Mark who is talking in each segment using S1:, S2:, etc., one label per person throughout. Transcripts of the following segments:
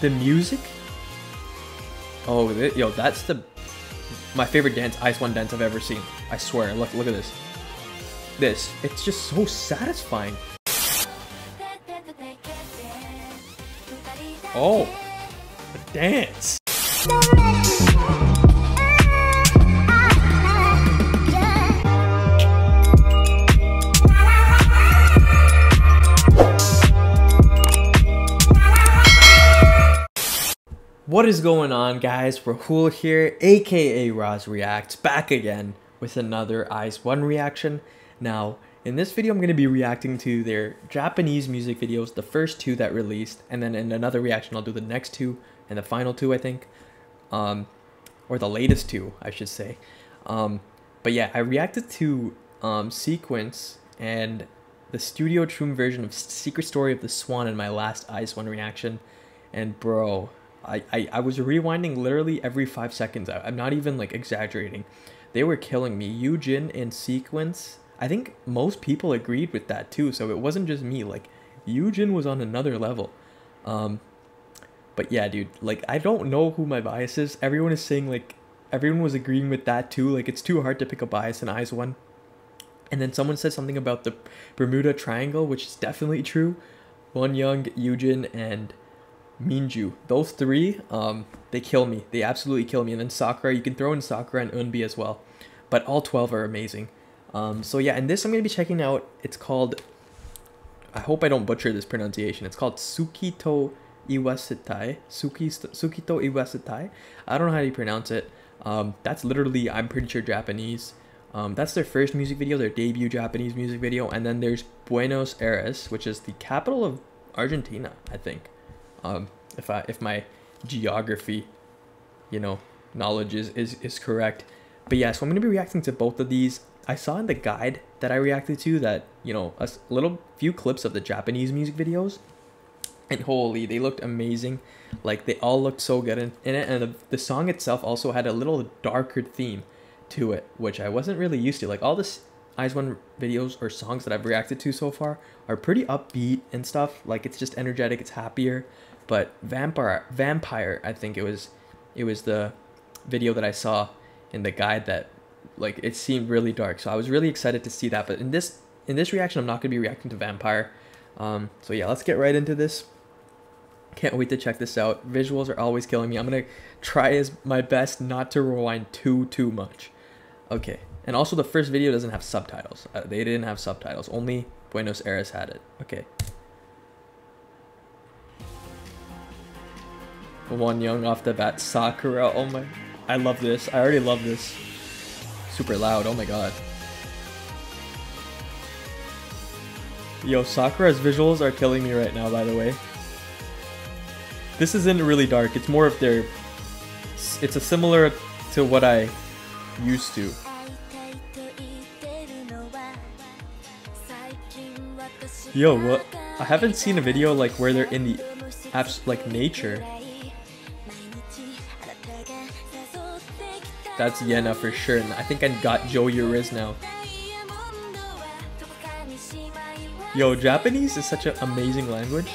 S1: the music. Oh, th- yo, that's the my favorite dance, IZ*ONE dance I've ever seen. I swear. Look, look at this. This, it's just so satisfying. Oh, oh the dance. What is going on, guys? Rahul here, aka RAZ Reacts, back again with another IZ*ONE reaction. Now, in this video, I'm going to be reacting to their Japanese music videos, the first two that released, and then in another reaction, I'll do the next two and the final two, I think, um, or the latest two, I should say. Um, but yeah, I reacted to um, Sequence and the Studio Choom version of Secret Story of the Swan in my last IZ*ONE reaction, and bro, I, I, I was rewinding literally every five seconds. I, I'm not even like exaggerating. They were killing me. Yujin in sequence. I think most people agreed with that too. So it wasn't just me. Like Yujin was on another level. Um, but yeah, dude. Like I don't know who my bias is. Everyone is saying like everyone was agreeing with that too. Like it's too hard to pick a bias in IZ*ONE. And then someone said something about the Bermuda Triangle, which is definitely true. Wonyoung, Yujin, and Minju. Those three, um, they kill me. They absolutely kill me. And then Sakura, you can throw in Sakura and Eunbi as well. But all 12 are amazing. Um, so yeah, and this I'm going to be checking out. It's called, I hope I don't butcher this pronunciation. It's called Suki to Iwasetai. Suki, Tsukito Iwasetai. I don't know how you pronounce it. Um, that's literally, I'm pretty sure Japanese. Um, that's their first music video, their debut Japanese music video. And then there's Buenos Aires, which is the capital of Argentina, I think um, if I if my geography, you know, knowledge is, is is correct. But yeah, so I'm gonna be reacting to both of these. I saw in the guide that I reacted to that you know a little few clips of the Japanese music videos, and holy, they looked amazing. Like they all looked so good in, in it, and the, the song itself also had a little darker theme to it, which I wasn't really used to. Like all this IZ*ONE videos or songs that I've reacted to so far are pretty upbeat and stuff. Like it's just energetic, it's happier. But vampire, vampire, I think it was, it was the video that I saw in the guide that, like, it seemed really dark. So I was really excited to see that. But in this in this reaction, I'm not gonna be reacting to vampire. Um, so yeah, let's get right into this. Can't wait to check this out. Visuals are always killing me. I'm gonna try as my best not to rewind too too much. Okay, and also the first video doesn't have subtitles. Uh, they didn't have subtitles. Only Buenos Aires had it. Okay. Wonyoung off the bat. Sakura. Oh my. I love this. I already love this. Super loud. Oh my god. Yo, Sakura's visuals are killing me right now, by the way. This isn't really dark. It's more of their... It's a similar to what I used to. Yo, what? I haven't seen a video like where they're in the apps like nature. That's Yena for sure. And I think I got Joe Uriz now. Yo, Japanese is such an amazing language.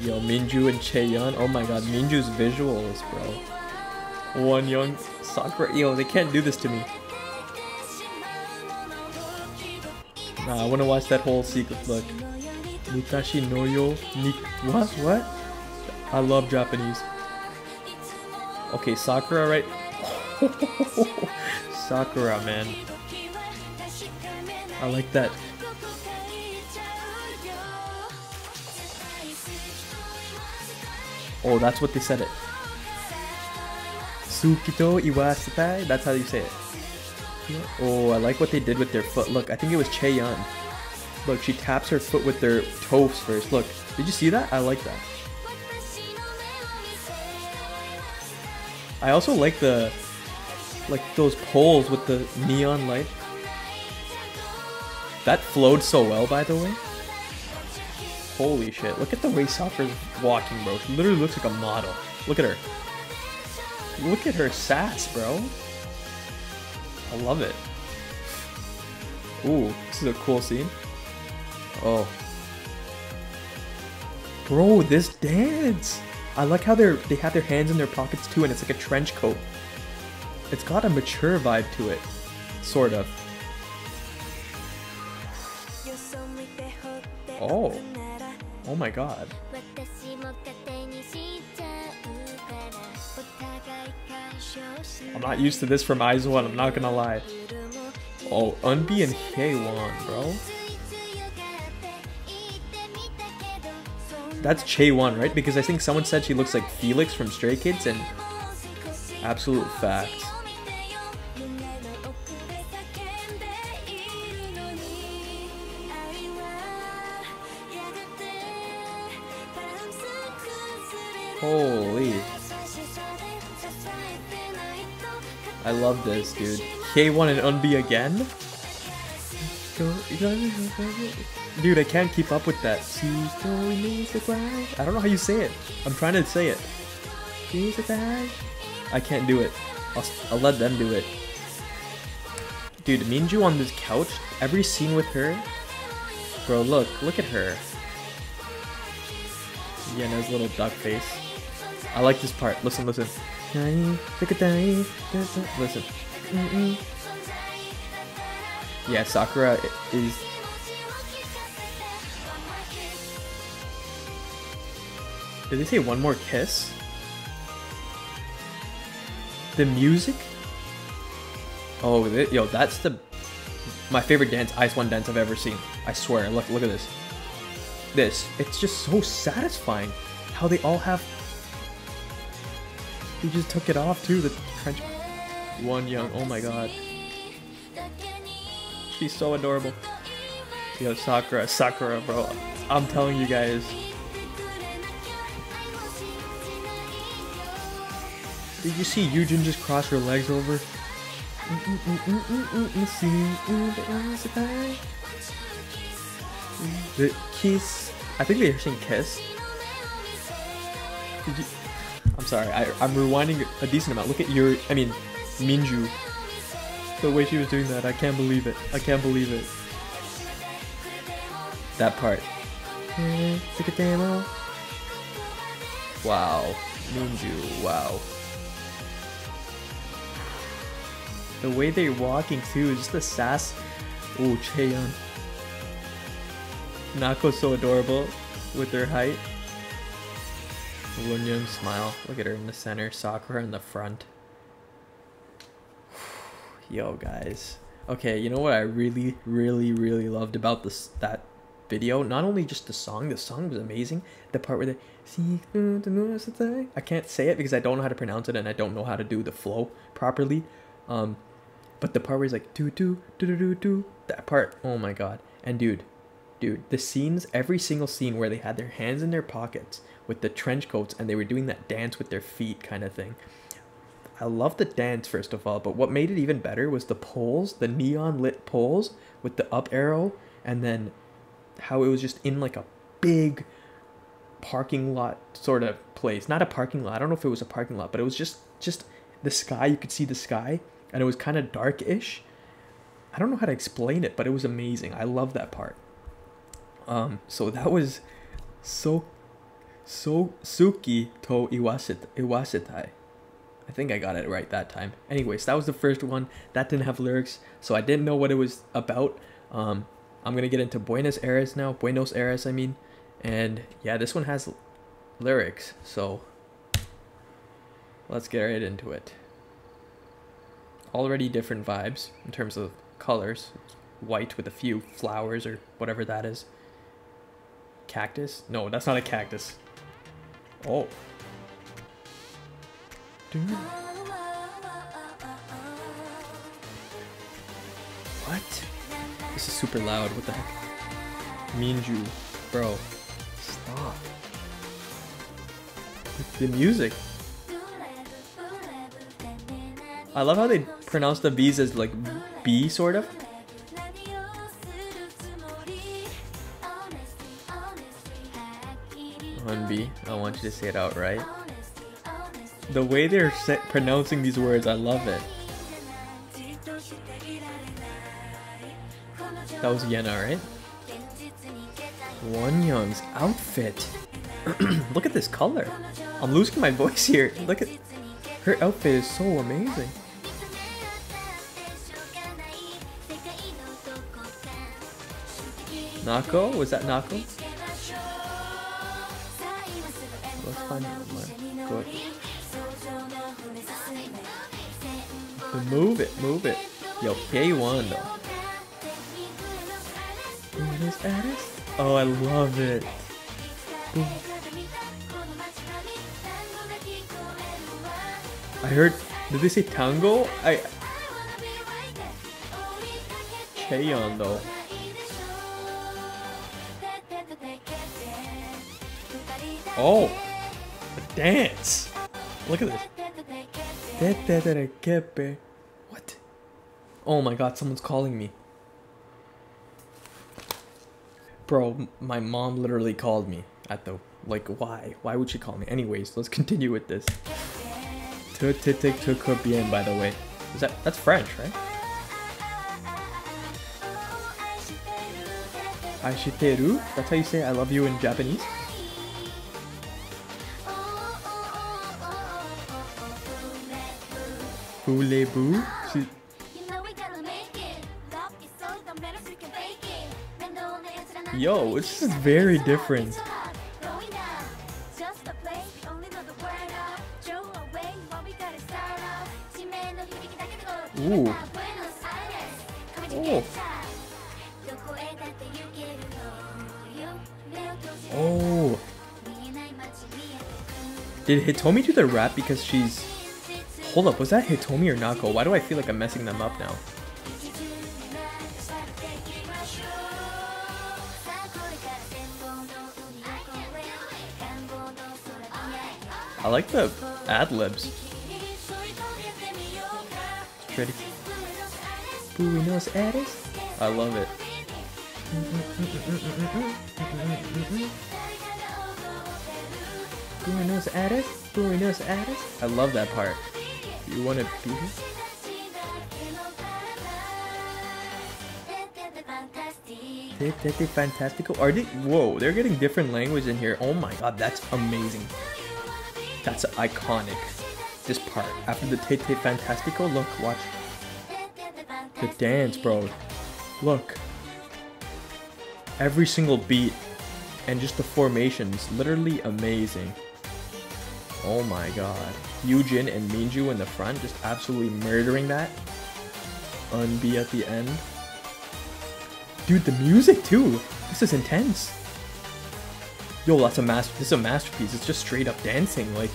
S1: Yo, Minju and Chaeyeon. Oh my god, Minju's visuals, bro. Wonyoung Sakura. Yo, they can't do this to me. Nah, I wanna watch that whole sequence. Look. Mutashi no yo. ni What? What? I love Japanese. Okay, Sakura, right? Sakura, man. I like that. Oh, that's what they said it. Suki to Iwasetai? That's how you say it. Oh, I like what they did with their foot. Look, I think it was Chaeyeon. Look, she taps her foot with their toes first. Look, did you see that? I like that. I also like the like those poles with the neon light. That flowed so well, by the way. Holy shit. Look at the way Sakura's walking, bro. She literally looks like a model. Look at her. Look at her sass, bro. I love it. Ooh, this is a cool scene. Oh, Bro, this dance! I like how they're they have their hands in their pockets too, and it's like a trench coat. It's got a mature vibe to it, sort of. Oh, oh my god. Not used to this from IZ*ONE, I'm not gonna lie. Oh, Eunbi and Hyewon, bro. That's Chaewon, right? Because I think someone said she looks like Felix from Stray Kids, and absolute fact. Holy. I love this, dude. K1 and Eunbi again? Dude, I can't keep up with that. I don't know how you say it. I'm trying to say it. I can't do it. I'll, I'll let them do it. Dude, Minju on this couch, every scene with her. Bro, look, look at her. Yena's little duck face. I like this part. Listen, listen. Listen. Yeah, Sakura is. Did they say one more kiss? The music? Oh, yo, that's the my favorite dance, IZ*ONE dance I've ever seen. I swear. Look, look at this. This. It's just so satisfying how they all have. He just took it off too. The French. young. Oh my god. She's so adorable. Yo, Sakura, Sakura, bro. I'm telling you guys. Did you see Yujin just cross her legs over? The kiss. I think they're saying kiss. Did you? I'm sorry. I, I'm rewinding a decent amount. Look at your. I mean, Minju the way she was doing that, I can't believe it. I can't believe it. That part. Wow. Minju, wow. The way they're walking too, just the sass. Oh, Chaeyeon. Nako's so adorable with her height. Wonyoung smile. Look at her in the center. Sakura in the front. Yo, guys. Okay, you know what I really, really, really loved about this that video? Not only just the song, the song was amazing. The part where they see I can't say it because I don't know how to pronounce it and I don't know how to do the flow properly. Um, but the part where he's like do do do do do do that part, oh my god. And dude, dude, the scenes, every single scene where they had their hands in their pockets with the trench coats and they were doing that dance with their feet kind of thing. I love the dance first of all, but what made it even better was the poles, the neon lit poles with the up arrow, and then how it was just in like a big parking lot sort of place. Not a parking lot. I don't know if it was a parking lot, but it was just just the sky. You could see the sky, and it was kind of dark-ish. I don't know how to explain it, but it was amazing. I love that part. Um, so that was so so Suki to Iwasit Iwasitai. I think I got it right that time. Anyways, that was the first one. That didn't have lyrics, so I didn't know what it was about. Um, I'm gonna get into Buenos Aires now. Buenos Aires, I mean. And yeah, this one has lyrics, so let's get right into it. Already different vibes in terms of colors. White with a few flowers or whatever that is. Cactus? No, that's not a cactus. Oh, Dude. what? This is super loud. What the heck? Minju. Bro. Stop. The music. I love how they pronounce the B's as like B sort of. Want you to say it out right. The way they're pronouncing these words, I love it. That was Yena, right? Wonyoung's outfit. Look at this color. I'm losing my voice here. Look at her outfit is so amazing. Nako? Was that Nako? Let's my good. Move it, move it. Yo, K1 though. Buenos Aires? Oh, I love it. Boom. I heard. Did they say tango? I. Cheon though. Oh, a dance. Look at this. What? Oh my god, someone's calling me. Bro, my mom literally called me at the like why? Why would she call me? Anyways, let's continue with this. Te bien by the way. Is that that's French, right? Aishiteru? That's how you say I love you in Japanese? Voulez-vous? Yo, this is very different. Ooh. Oh. Oh. Did Hitomi do the rap because she's... Hold up, was that Hitomi or Nako? Why do I feel like I'm messing them up now? I like the ad-libs. Ready? Buenos Aires? I love it. Buenos Aires? Buenos Aires? I love that part. You want to be here? Fantastical. Are they? Whoa, they're getting different language in here. Oh my god, that's amazing. That's iconic. This part. After the Tete Fantastico, look, watch. The dance, bro. Look. Every single beat and just the formations, literally amazing. Oh my god. Yujin and Minju in the front, just absolutely murdering that. Eunbi at the end. Dude, the music too. This is intense. Yo, that's a master. This is a masterpiece. It's just straight up dancing. Like,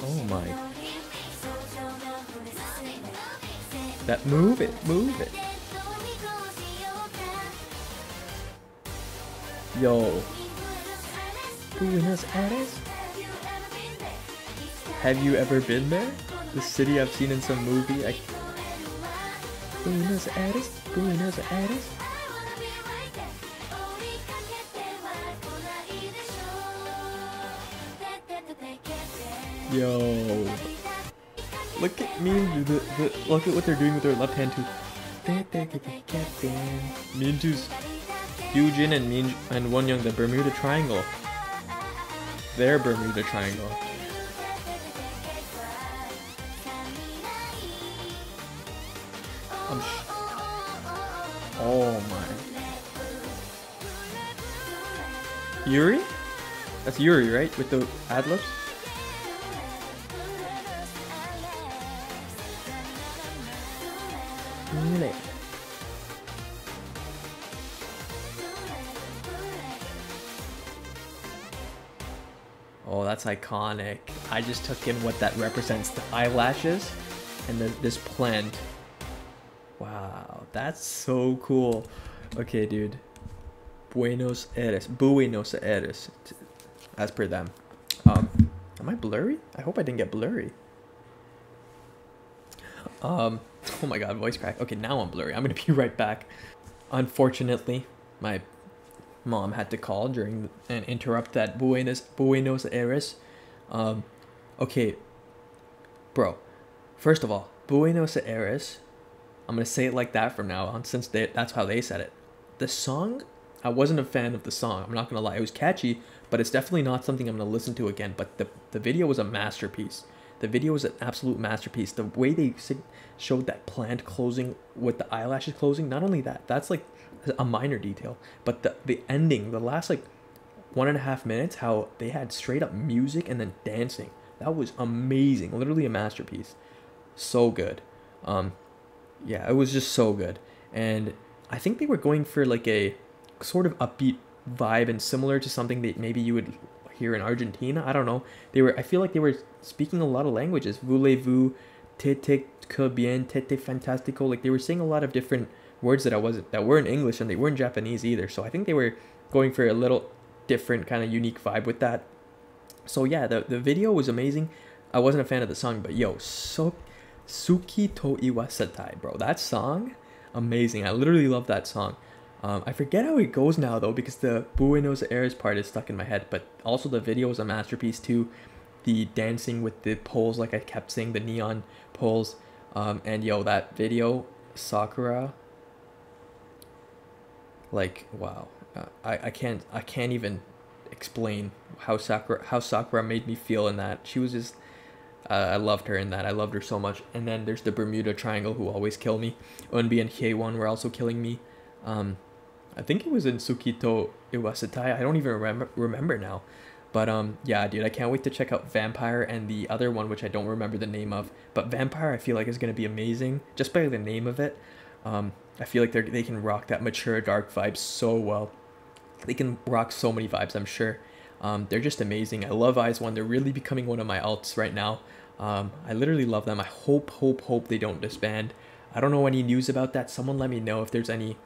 S1: oh my. That move it, move it. Yo. Buenos Aires? Have you ever been there? The city I've seen in some movie. I... Buenos Aires? Buenos Aires? Yo. Look at me, the, the, look at what they're doing with their left hand too. Minju's Yujin and Min and Wonyoung, the Bermuda Triangle. Their Bermuda Triangle. Oh my. Yuri? That's Yuri, right? With the adlibs? Really? Iconic. I just took in what that represents. The eyelashes and then this plant. Wow, that's so cool. Okay, dude. Buenos Aires. Buenos Aires. As per them. Um, am I blurry? I hope I didn't get blurry. Um, oh my god, voice crack. Okay, now I'm blurry. I'm gonna be right back. Unfortunately, my mom had to call during and interrupt that Buenos Buenos Aires. Um, okay, bro. First of all, Buenos Aires. I'm gonna say it like that from now on, since they, that's how they said it. The song, I wasn't a fan of the song. I'm not gonna lie. It was catchy, but it's definitely not something I'm gonna listen to again. But the the video was a masterpiece. The video was an absolute masterpiece. The way they showed that plant closing with the eyelashes closing. Not only that, that's like a minor detail, but the the ending, the last like one and a half minutes, how they had straight up music and then dancing. That was amazing. Literally a masterpiece. So good. Um, yeah, it was just so good. And I think they were going for like a sort of upbeat vibe and similar to something that maybe you would hear in Argentina. I don't know. They were I feel like they were speaking a lot of languages. Voulez-vous, tete que bien, tete fantastico. Like they were saying a lot of different words that I wasn't that weren't English and they weren't Japanese either. So I think they were going for a little different kind of unique vibe with that. So yeah, the the video was amazing. I wasn't a fan of the song, but yo, so Suki to Iwasatai, bro. That song, amazing. I literally love that song. Um, I forget how it goes now though because the Buenos Aires part is stuck in my head, but also the video is a masterpiece too. The dancing with the poles, like I kept saying, the neon poles. Um, and yo, that video, Sakura. Like wow, uh, I I can't I can't even explain how Sakura how Sakura made me feel in that. She was just uh, I loved her in that. I loved her so much. And then there's the Bermuda Triangle who always kill me. Eunbi and Hyewon were also killing me. Um, I think it was in Suki to Iwasatai. I don't even remember remember now. But um, yeah, dude, I can't wait to check out Vampire and the other one, which I don't remember the name of. But Vampire, I feel like is gonna be amazing just by the name of it. Um, I feel like they they can rock that mature dark vibe so well. They can rock so many vibes, I'm sure. Um, they're just amazing. I love IZ*ONE. They're really becoming one of my alts right now. Um, I literally love them. I hope, hope, hope they don't disband. I don't know any news about that. Someone let me know if there's any,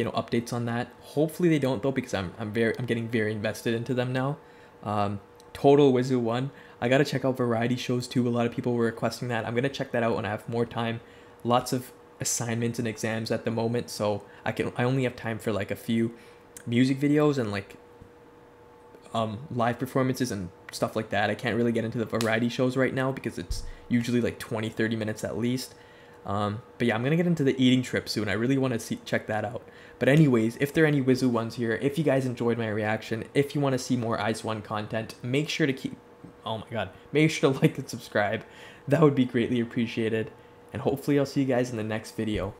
S1: you know, updates on that. Hopefully they don't though, because I'm I'm very I'm getting very invested into them now. Um, Total Wizard One. I gotta check out variety shows too. A lot of people were requesting that. I'm gonna check that out when I have more time. Lots of assignments and exams at the moment, so I can I only have time for like a few music videos and like um, live performances and stuff like that. I can't really get into the variety shows right now because it's usually like 20, 30 minutes at least. Um, but yeah, I'm gonna get into the eating trip soon. I really want to see check that out. But anyways, if there are any WIZ*ONEs here, if you guys enjoyed my reaction, if you want to see more IZ*ONE content, make sure to keep. Oh my god, make sure to like and subscribe. That would be greatly appreciated. And hopefully, I'll see you guys in the next video.